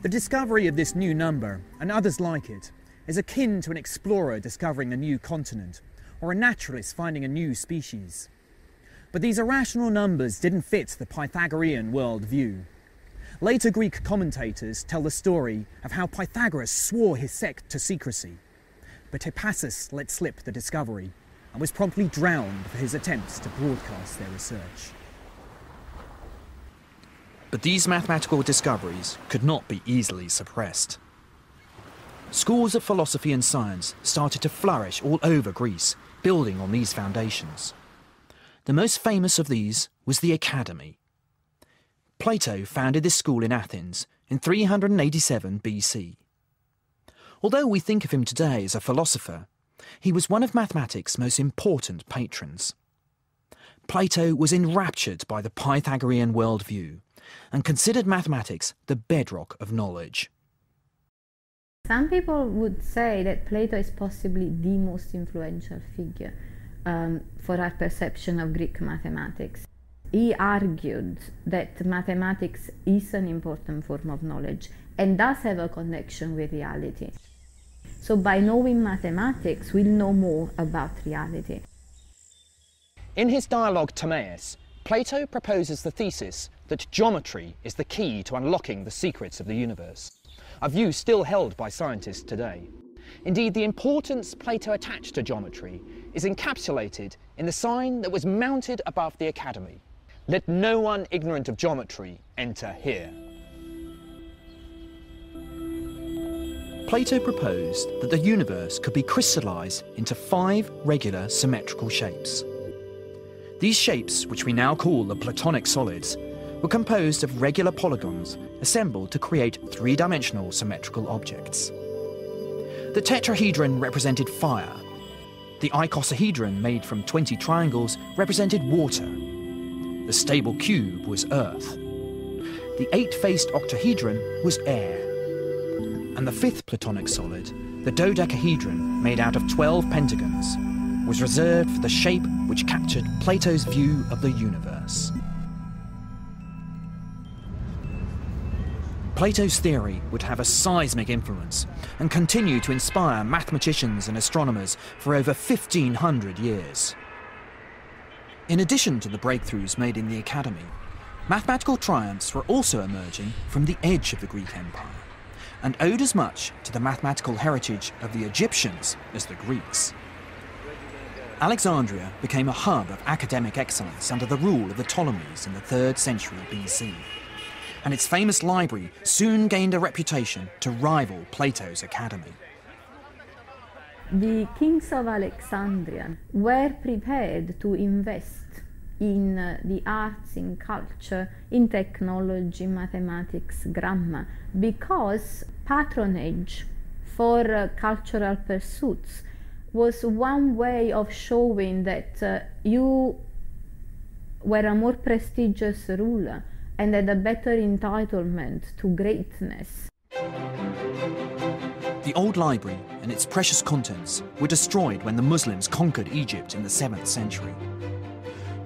The discovery of this new number, and others like it, is akin to an explorer discovering a new continent, or a naturalist finding a new species. But these irrational numbers didn't fit the Pythagorean worldview. Later Greek commentators tell the story of how Pythagoras swore his sect to secrecy, but Hippasus let slip the discovery and was promptly drowned for his attempts to broadcast their research. But these mathematical discoveries could not be easily suppressed. Schools of philosophy and science started to flourish all over Greece, building on these foundations. The most famous of these was the Academy. Plato founded this school in Athens in 387 BC. Although we think of him today as a philosopher, he was one of mathematics' most important patrons. Plato was enraptured by the Pythagorean worldview and considered mathematics the bedrock of knowledge. Some people would say that Plato is possibly the most influential figure um, for our perception of Greek mathematics. He argued that mathematics is an important form of knowledge and does have a connection with reality. So by knowing mathematics, we'll know more about reality. In his dialogue Timaeus, Plato proposes the thesis that geometry is the key to unlocking the secrets of the universe, a view still held by scientists today. Indeed, the importance Plato attached to geometry is encapsulated in the sign that was mounted above the Academy. Let no one ignorant of geometry enter here. Plato proposed that the universe could be crystallized into five regular symmetrical shapes. These shapes, which we now call the Platonic solids, were composed of regular polygons assembled to create three-dimensional symmetrical objects. The tetrahedron represented fire. The icosahedron, made from 20 triangles, represented water. The stable cube was earth. The eight-faced octahedron was air. And the fifth Platonic solid, the dodecahedron, made out of 12 pentagons, was reserved for the shape which captured Plato's view of the universe. Plato's theory would have a seismic influence and continue to inspire mathematicians and astronomers for over 1500 years. In addition to the breakthroughs made in the Academy, mathematical triumphs were also emerging from the edge of the Greek Empire and owed as much to the mathematical heritage of the Egyptians as the Greeks. Alexandria became a hub of academic excellence under the rule of the Ptolemies in the 3rd century BC and its famous library soon gained a reputation to rival Plato's academy. The kings of Alexandria were prepared to invest in uh, the arts, in culture, in technology, mathematics, grammar, because patronage for uh, cultural pursuits was one way of showing that uh, you were a more prestigious ruler and had a better entitlement to greatness. The old library and its precious contents were destroyed when the Muslims conquered Egypt in the 7th century.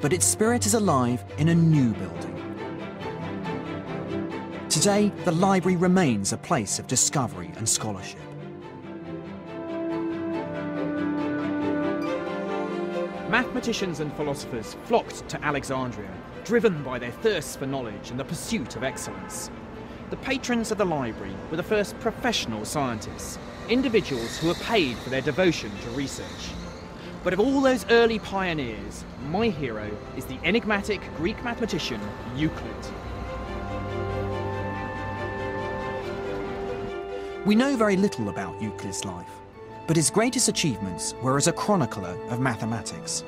But its spirit is alive in a new building. Today, the library remains a place of discovery and scholarship. Mathematicians and philosophers flocked to Alexandria driven by their thirst for knowledge and the pursuit of excellence. The patrons of the library were the first professional scientists, individuals who were paid for their devotion to research. But of all those early pioneers, my hero is the enigmatic Greek mathematician Euclid. We know very little about Euclid's life, but his greatest achievements were as a chronicler of mathematics.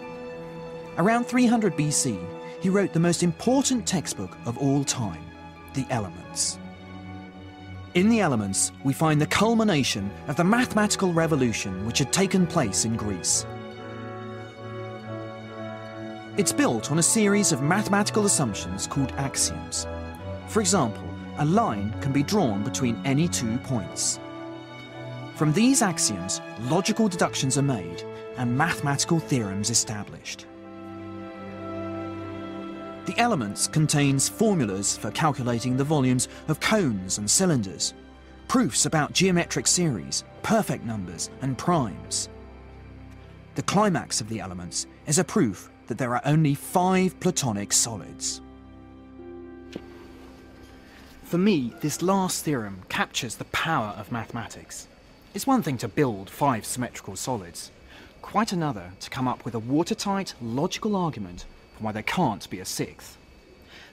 Around 300 BC, he wrote the most important textbook of all time, The Elements. In The Elements, we find the culmination of the mathematical revolution which had taken place in Greece. It's built on a series of mathematical assumptions called axioms. For example, a line can be drawn between any two points. From these axioms, logical deductions are made and mathematical theorems established. The Elements contains formulas for calculating the volumes of cones and cylinders, proofs about geometric series, perfect numbers, and primes. The climax of the Elements is a proof that there are only five Platonic solids. For me, this last theorem captures the power of mathematics. It's one thing to build five symmetrical solids, quite another to come up with a watertight, logical argument for why there can't be a sixth.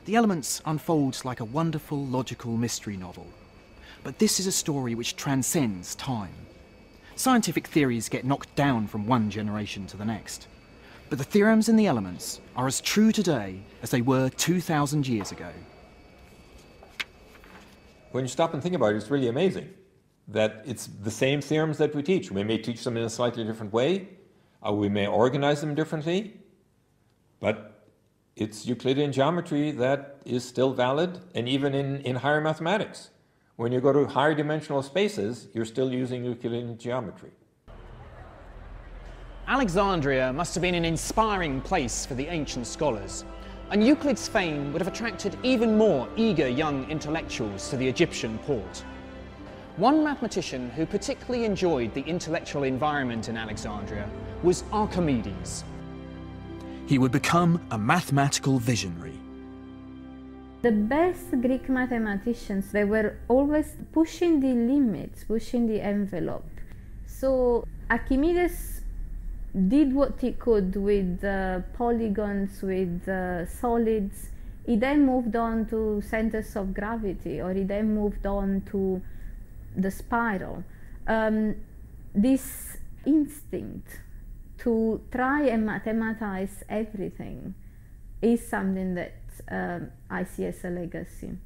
The elements unfold like a wonderful logical mystery novel. But this is a story which transcends time. Scientific theories get knocked down from one generation to the next. But the theorems in the elements are as true today as they were 2,000 years ago when you stop and think about it, it's really amazing that it's the same theorems that we teach. We may teach them in a slightly different way, or we may organize them differently, but it's Euclidean geometry that is still valid, and even in, in higher mathematics. When you go to higher dimensional spaces, you're still using Euclidean geometry. Alexandria must have been an inspiring place for the ancient scholars and Euclid's fame would have attracted even more eager young intellectuals to the Egyptian port. One mathematician who particularly enjoyed the intellectual environment in Alexandria was Archimedes. He would become a mathematical visionary. The best Greek mathematicians, they were always pushing the limits, pushing the envelope. So Archimedes did what he could with uh, polygons, with uh, solids. He then moved on to centers of gravity, or he then moved on to the spiral. Um, this instinct to try and mathematize everything is something that um, I see as a legacy.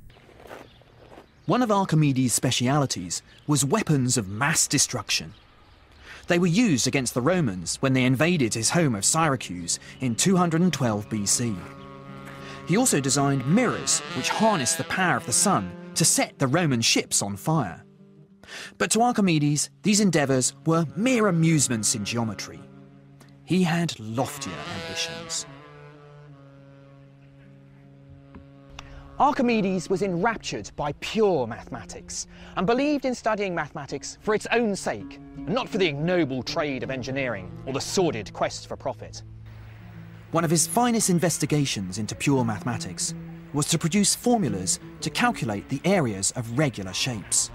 One of Archimedes' specialities was weapons of mass destruction. They were used against the Romans when they invaded his home of Syracuse in 212 BC. He also designed mirrors which harnessed the power of the sun to set the Roman ships on fire. But to Archimedes, these endeavours were mere amusements in geometry. He had loftier ambitions. Archimedes was enraptured by pure mathematics and believed in studying mathematics for its own sake and not for the ignoble trade of engineering or the sordid quest for profit. One of his finest investigations into pure mathematics was to produce formulas to calculate the areas of regular shapes.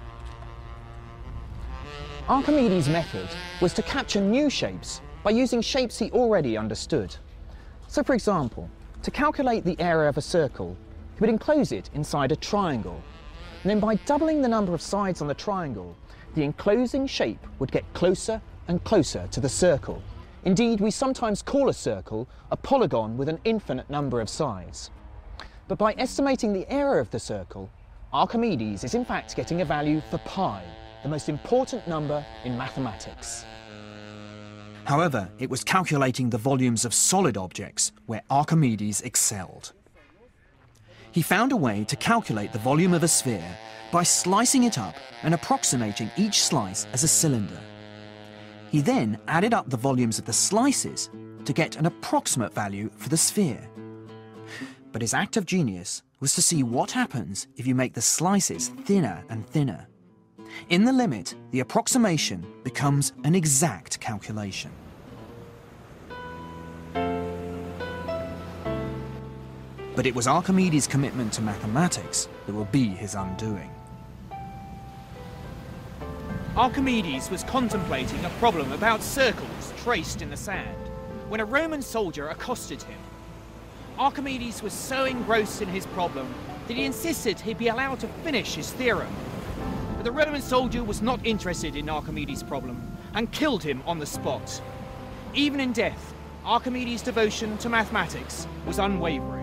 Archimedes' method was to capture new shapes by using shapes he already understood. So for example, to calculate the area of a circle, he would enclose it inside a triangle. And then by doubling the number of sides on the triangle, the enclosing shape would get closer and closer to the circle. Indeed, we sometimes call a circle a polygon with an infinite number of sides. But by estimating the area of the circle, Archimedes is in fact getting a value for pi, the most important number in mathematics. However, it was calculating the volumes of solid objects where Archimedes excelled he found a way to calculate the volume of a sphere by slicing it up and approximating each slice as a cylinder. He then added up the volumes of the slices to get an approximate value for the sphere. But his act of genius was to see what happens if you make the slices thinner and thinner. In the limit, the approximation becomes an exact calculation. But it was Archimedes' commitment to mathematics that will be his undoing. Archimedes was contemplating a problem about circles traced in the sand when a Roman soldier accosted him. Archimedes was so engrossed in his problem that he insisted he be allowed to finish his theorem. But the Roman soldier was not interested in Archimedes' problem and killed him on the spot. Even in death, Archimedes' devotion to mathematics was unwavering.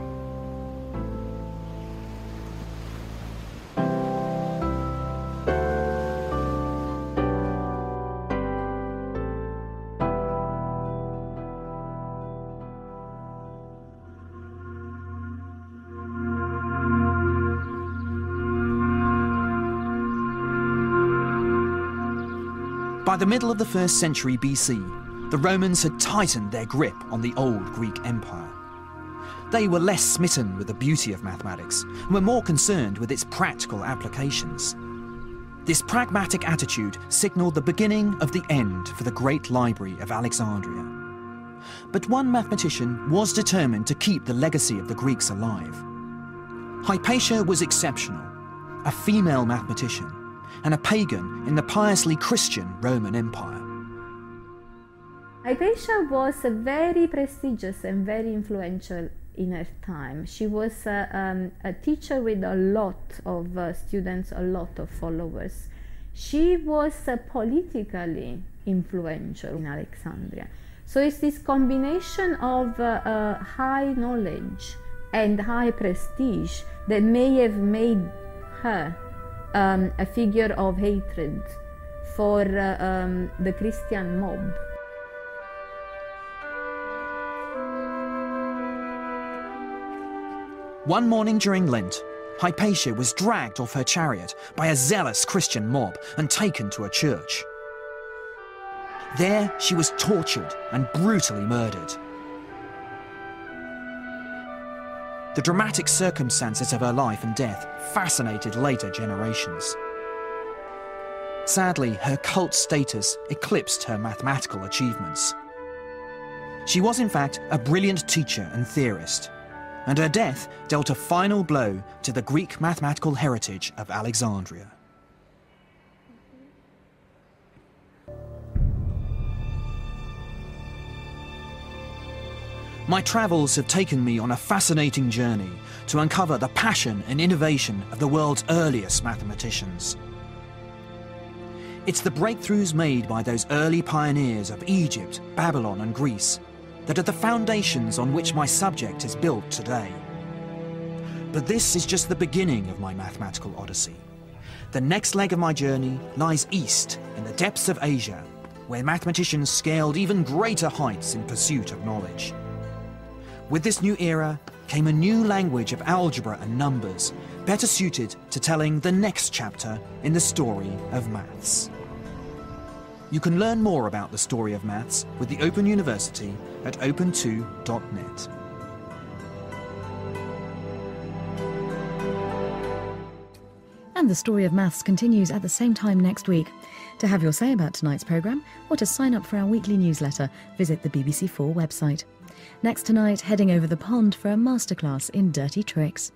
By the middle of the first century BC, the Romans had tightened their grip on the old Greek Empire. They were less smitten with the beauty of mathematics and were more concerned with its practical applications. This pragmatic attitude signalled the beginning of the end for the great library of Alexandria. But one mathematician was determined to keep the legacy of the Greeks alive. Hypatia was exceptional, a female mathematician, and a pagan in the piously Christian Roman Empire. Hypatia was very prestigious and very influential in her time. She was uh, um, a teacher with a lot of uh, students, a lot of followers. She was uh, politically influential in Alexandria. So it's this combination of uh, uh, high knowledge and high prestige that may have made her um, a figure of hatred for uh, um, the Christian mob. One morning during Lent, Hypatia was dragged off her chariot by a zealous Christian mob and taken to a church. There, she was tortured and brutally murdered. The dramatic circumstances of her life and death fascinated later generations. Sadly, her cult status eclipsed her mathematical achievements. She was, in fact, a brilliant teacher and theorist, and her death dealt a final blow to the Greek mathematical heritage of Alexandria. My travels have taken me on a fascinating journey to uncover the passion and innovation of the world's earliest mathematicians. It's the breakthroughs made by those early pioneers of Egypt, Babylon, and Greece that are the foundations on which my subject is built today. But this is just the beginning of my mathematical odyssey. The next leg of my journey lies east in the depths of Asia, where mathematicians scaled even greater heights in pursuit of knowledge. With this new era came a new language of algebra and numbers, better suited to telling the next chapter in the story of maths. You can learn more about the story of maths with the Open University at open2.net. And the story of maths continues at the same time next week. To have your say about tonight's programme or to sign up for our weekly newsletter, visit the BBC4 website. Next tonight, heading over the pond for a masterclass in dirty tricks.